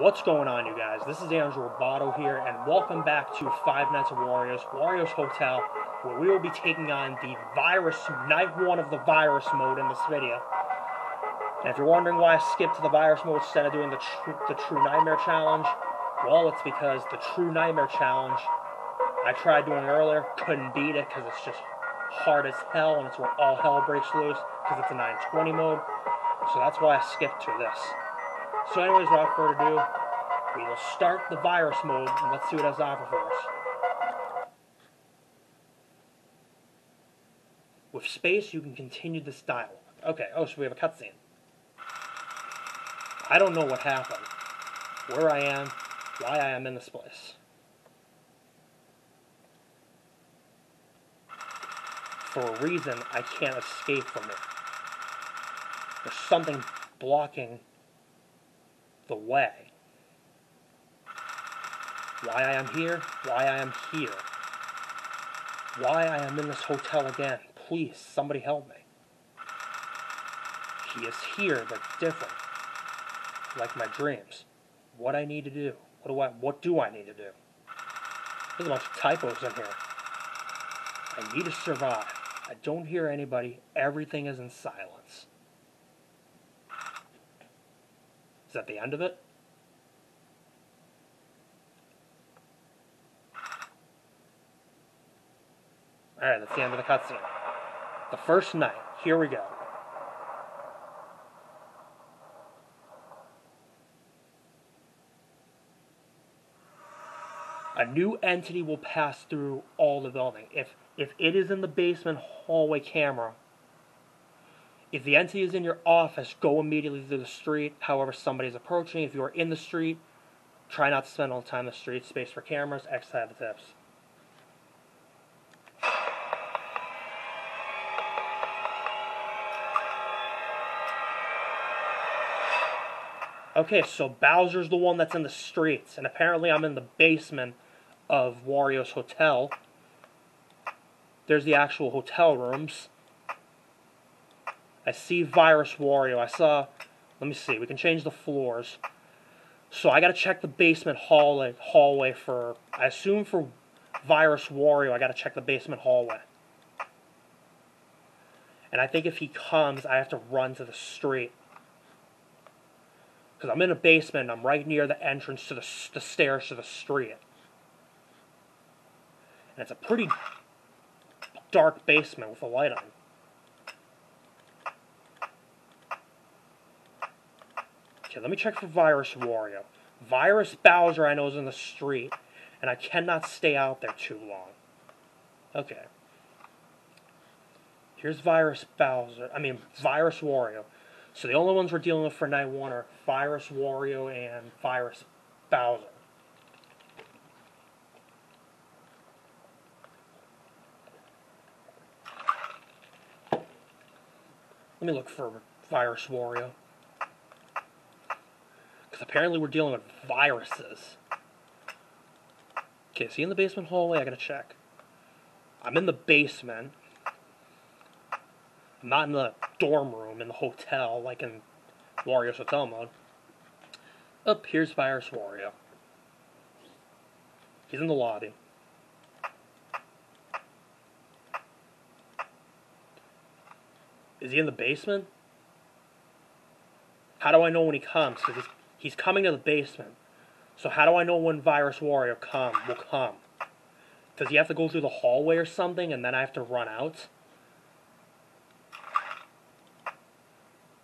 What's going on, you guys? This is Andrew Ribaudo here, and welcome back to Five Nights at Wario's, Wario's Hotel, where we will be taking on the virus, night one of the virus mode in this video. And if you're wondering why I skipped to the virus mode instead of doing the, tr- the True Nightmare Challenge, well, it's because the True Nightmare Challenge, I tried doing earlier, couldn't beat it because it's just hard as hell, and it's where all hell breaks loose because it's a 920 mode. So that's why I skipped to this. So anyways, without further ado, we will start the virus mode and let's see what it has to offer for us. With space, you can continue this dialogue. Okay, oh, so we have a cutscene. I don't know what happened, where I am, why I am in this place. For a reason, I can't escape from it. There's something blocking the way. Why I am here, why I am here. Why I am in this hotel again. Please, somebody help me. He is here, but different. Like my dreams. What I need to do. What do I what do I need to do? There's a bunch of typos in here. I need to survive. I don't hear anybody. Everything is in silence. Is that the end of it? Alright, that's the end of the cutscene. The first night. Here we go. A new entity will pass through all the building. If if it is in the basement hallway camera, if the entity is in your office, go immediately to the street. However, somebody is approaching. If you are in the street, try not to spend all the time in the street. Space for cameras. X have the tips. Okay, so Bowser's the one that's in the streets, and apparently I'm in the basement of Wario's hotel. There's the actual hotel rooms. I see Virus Wario. I saw. Let me see. We can change the floors. So I gotta check the basement hallway hallway for. I assume for Virus Wario, I gotta check the basement hallway. And I think if he comes, I have to run to the street. Because I'm in a basement, I'm right near the entrance to the, the stairs to the street. And it's a pretty dark basement with a light on. Okay, let me check for Virus Wario. Virus Bowser I know is in the street, and I cannot stay out there too long. Okay. Here's Virus Bowser. I mean, Virus Wario. So the only ones we're dealing with for night one are Virus Wario and Virus Bowser. Let me look for Virus Wario. Because apparently we're dealing with viruses. Okay, is he in the basement hallway? I gotta check. I'm in the basement. I'm not in the dorm room in the hotel like in Wario's Hotel mode. Up here's Virus Wario. He's in the lobby. Is he in the basement? How do I know when he comes? Because he's, he's coming to the basement. So how do I know when Virus Wario come will come? Does he have to go through the hallway or something and then I have to run out?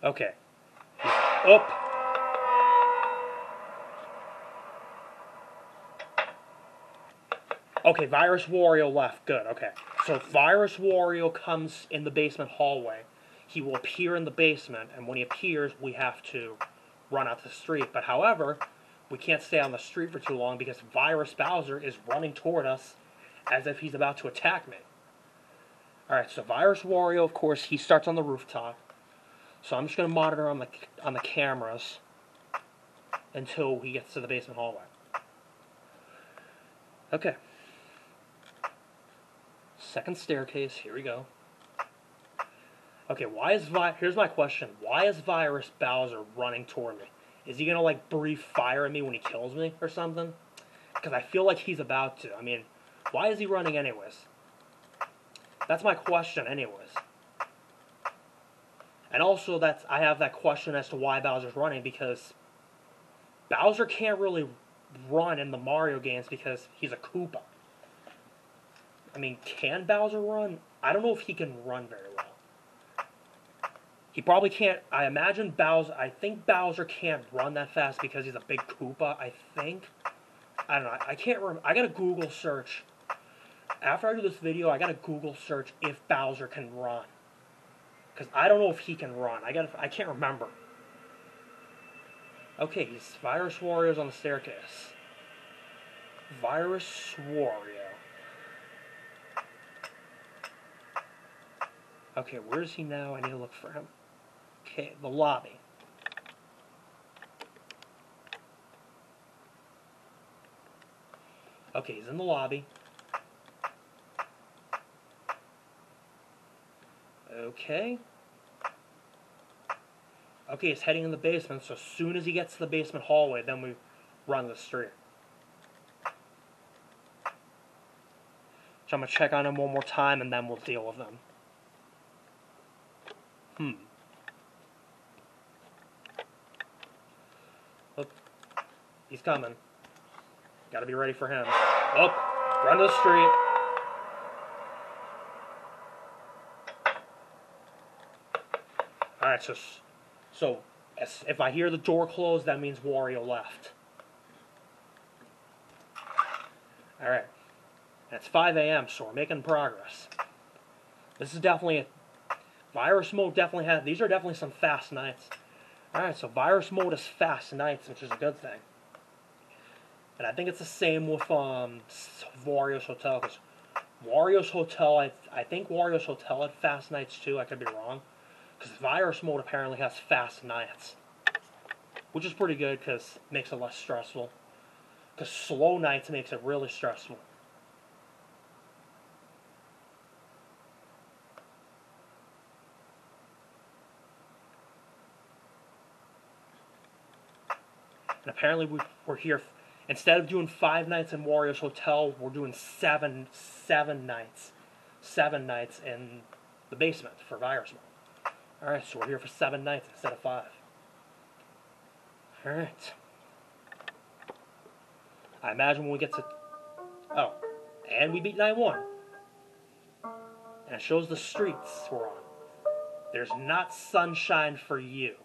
Okay. Up. Okay, Virus Wario left. Good, okay. So Virus Wario comes in the basement hallway, he will appear in the basement, and when he appears, we have to run out the street. But however, we can't stay on the street for too long because Virus Bowser is running toward us as if he's about to attack me. Alright, so Virus Wario, of course, he starts on the rooftop. So I'm just going to monitor on the, on the cameras until he gets to the basement hallway. Okay. Second staircase, here we go. Okay, why is Vi- here's my question. Why is Virus Bowser running toward me? Is he gonna like breathe fire at me when he kills me or something? Because I feel like he's about to. I mean, why is he running anyways? That's my question, anyways. And also, that's I have that question as to why Bowser's running because Bowser can't really run in the Mario games because he's a Koopa. I mean, can Bowser run? I don't know if he can run very well. He probably can't. I imagine Bowser. I think Bowser can't run that fast because he's a big Koopa. I think. I don't know. I can't remember. I gotta Google search. After I do this video, I gotta Google search if Bowser can run. Because I don't know if he can run. I gotta. I can't remember. Okay, he's Virus Wario's on the staircase. Virus Wario. Okay, where is he now? I need to look for him. Okay, the lobby. Okay, he's in the lobby. Okay. Okay, he's heading in the basement, so as soon as he gets to the basement hallway, then we run the street. So I'm going to check on him one more time, and then we'll deal with him. Hmm. He's coming. Gotta be ready for him. Up, oh, run to the street. Alright, so, so if I hear the door close, that means Wario left. Alright. It's 5 a.m., so we're making progress. This is definitely a Virus mode definitely has, these are definitely some fast nights. Alright, so virus mode is fast nights, which is a good thing. And I think it's the same with um, Wario's Hotel, because Wario's Hotel, I, I think Wario's Hotel had fast nights too, I could be wrong. Because virus mode apparently has fast nights. Which is pretty good, because makes it less stressful. Because slow nights makes it really stressful. And apparently we, we're here, instead of doing five nights in Wario's Hotel, we're doing seven, seven nights. Seven nights in the basement for Virus Mode. Alright, so we're here for seven nights instead of five. Alright. I imagine when we get to... Oh, and we beat night one. And it shows the streets we're on. There's not sunshine for you.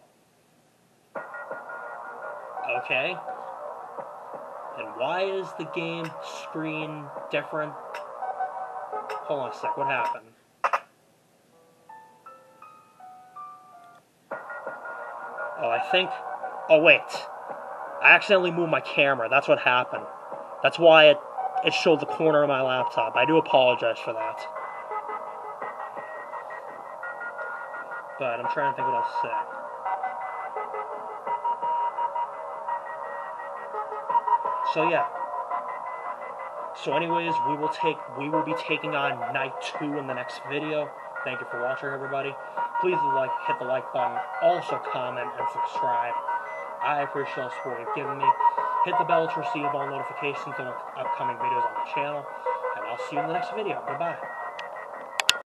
Okay. And why is the game screen different? Hold on a sec, what happened? Oh, I think... Oh, wait. I accidentally moved my camera. That's what happened. That's why it, it showed the corner of my laptop. I do apologize for that. But I'm trying to think what else to say. So yeah. So anyways, we will take we will be taking on night two in the next video. Thank you for watching everybody. Please like hit the like button, also comment and subscribe. I appreciate all the support you've given me. Hit the bell to receive all notifications of upcoming videos on the channel. And I'll see you in the next video. Goodbye.